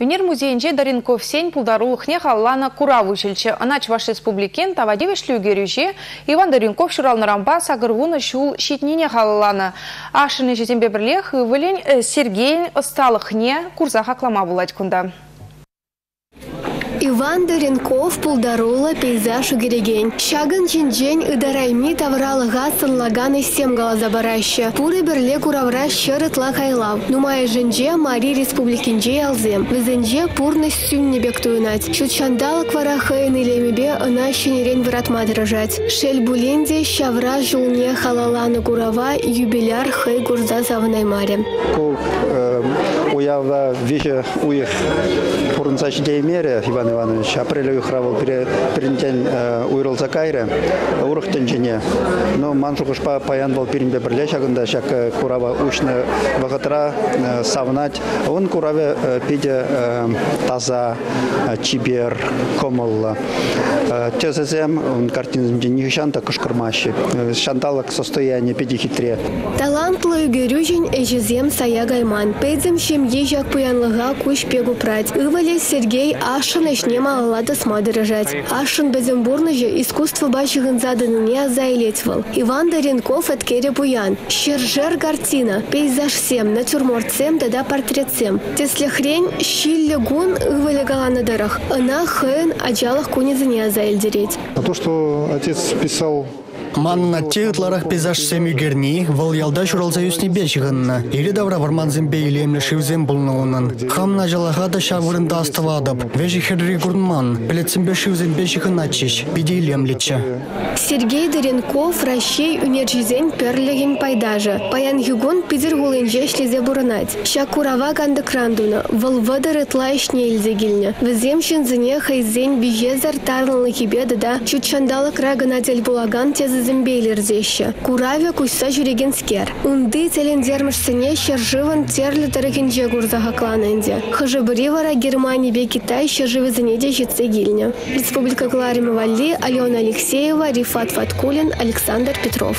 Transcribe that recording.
Юнир музейінже Даринков сень пулдарулықне халлана кураву жылчы. Анач ваш республикен тавадивешлі үгерюже Иван Даринков шуралнарамба сагырвуны шул шитнине халлана. Ашыны бірлех вылен э, Сергей ысталықне курза хаклама булать кунда. Иван Доренков пулдарула пейзаж угереген. Шагын чинчен ыдарайми тавралыға сынлаган истем галаза бараща. Пуры бірле куравра шырытла кайлав. Нумай жінже Мари Республикинже алзем. Візінже пурны сюнне бек туынать. Чутшандалық вара хыйын илемебе ына шенерен вратма дырыжать. Шел буленде шавра жулне халаланы курава юбиляр хый гурза завнаймаре. Ку уява виже уих пурынса мере Иван Иванович апрель уйхравал перентен уйрылса кайры урыхтен жене. Но маншукыш паян был перенбе бірле шагында шак курава учны вағытыра савнать. Он кураве пиде таза чибер комыл. Тезезем он картинзм не шанта кышкырмащи. Шанталок состояние пиде хитре. Талантлы үгерюжин эжизем сая гайман. Пейдзем шемье жак пуянлыға куш пегу прать. Ывале Сергей Ашын эшнема аллады смадырыжать. Ашын безембурны же искусство бачыгын заданыне заилетвал. Иван Даренков эткере буян. Шержер картина. Пейзаж сем, натюрморт сем, да портрет сем. Тесле хрень щилле гун ывале галадырах. Ына хэн аджалах кунизыне заилдереть. А то, что отец писал Манна теутларах пейзаж семюгерни, вал ялда шуралза юсни бешігінна. Или давра варманзен бейлемлі шивзен бұлнауынан. Хамна жалаға да шавырында аставадып. Вежі херри гурнман, білетсен бе шивзен бешігін ачиш, бидейлемлічі. Сергей Доренков Ращей унержизен перлеген пайдажы. Паян югон пизер гулынже шлезе бурынать. Шакурава канды крандуна, вал вадар ытлайшне илзегилне. Візем шынзыне хайзен бижезар тарлынлы кибеді да, чутшандалы крагына дел булаган тезі зімбейлерзеші. Кураве куйса жүреген скер. Унды целендермішсіне шержывын терлі тарыкенже гурза хакланынде. Хыжыбыри вара Германия бе Китай шержывызыне де жетсе гильне. Республика Кларима Валли, Алена Алексеева, Рифат Фаткулин, Александр Петров.